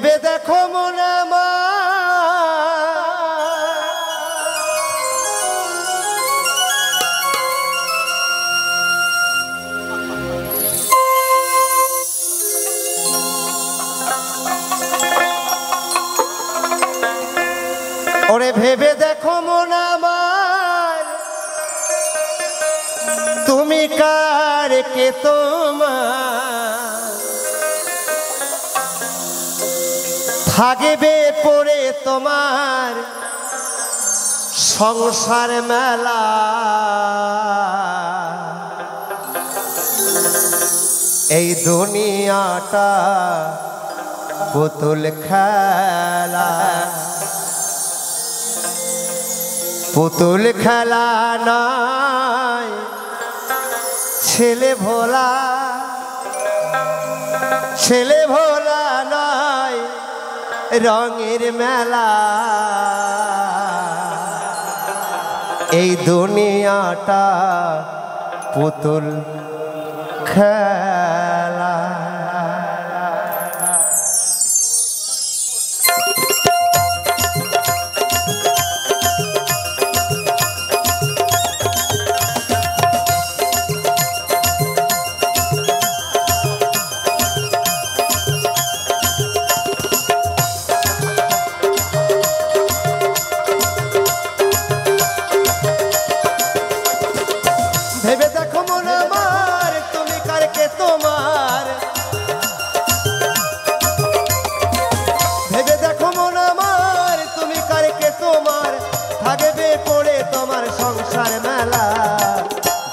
ভেবে দেখো মনে ওরে ভেবে দেখো মন তুমি কার কে তোমার? থাকবে পড়ে তোমার সংসার মেলা। এই দুনিয়াটা পুতুল খেলা। পুতুল খেলা নয়, ছেলে ভোলা। ছেলে ভোলা নয়। রঙের মেলা। এই দুনিয়াটা পুতুল খেলা।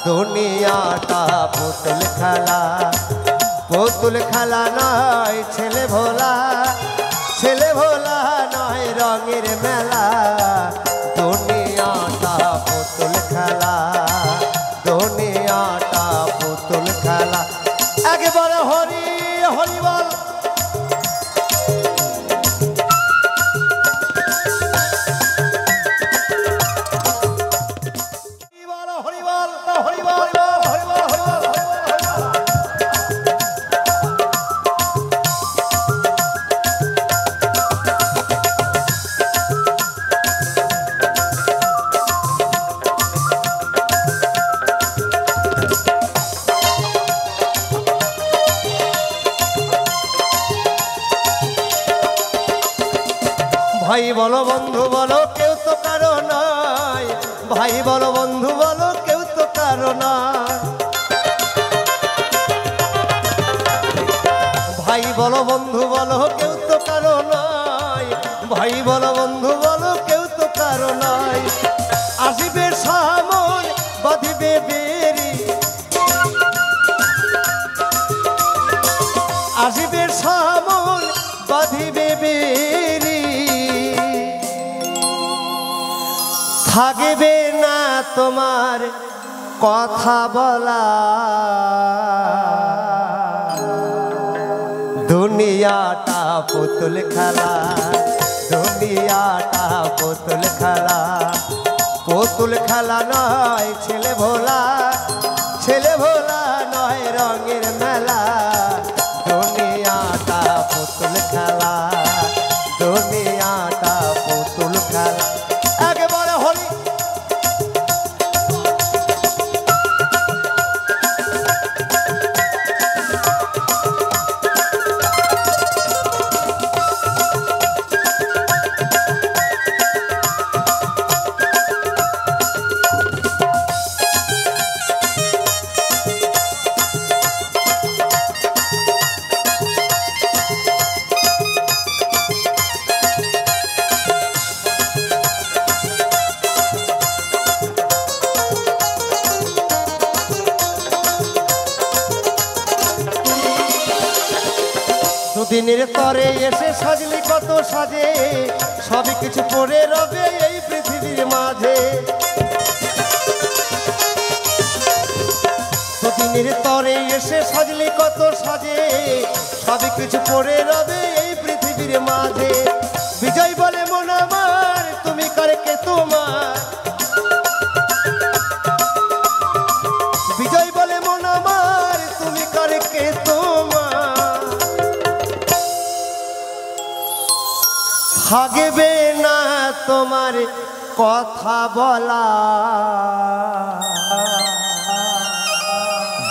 দুনিয়াটা পুতুল খেলা। পুতুল খেলা নয় ছেলে ভোলা ছেলে ভোলা নয় রঙের মেলা। বলো বন্ধু, বলো কেউ তো কারও নয় ভাই বলো বন্ধু, বলো কেউ তো কারও নয় ভাই বলো বন্ধু, বলো কেউ তো কারও নয় ভাই বলো বন্ধু, বলো কেউ তো কারও নয় আসিবে সামন বাঁধিবে বেরি। আসিবে থাকবে না তোমার কথা বলা। দুনিয়াটা পুতুল খেলা, দুনিয়াটা পুতুল খেলা। পুতুল খেলা নয় ছেলে ভোলা ছেলে ভোলা নয় রঙের মেলা। দুদিনের তরে এসে সাজলি কত সাজে, সবই কিছু পরে রবে এই পৃথিবীর মাঝে। দুদিনের তরে এসে সাজলি কত সাজে, সবই কিছু পরে রবে এই পৃথিবীর মাঝে। বিজয় বলে মন আমার, তুমি কারকে তোমার? থাকবে না তোমার কথা বলা।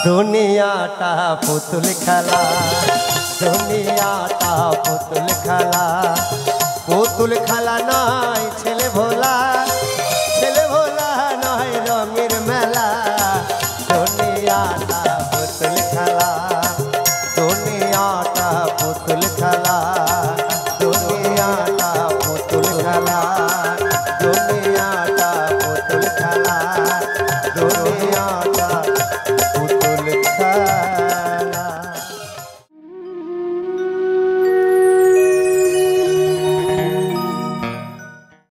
দুনিয়াটা পুতুল খেলা, দুনিয়াটা পুতুল খেলা। পুতুল খেলা নয়, ছেলে ভোলা ছেলে ভোলা নয়, রঙের মেলা। দুনিয়াটা পুতুল খেলা, দুনিয়াটা পুতুল খেলা।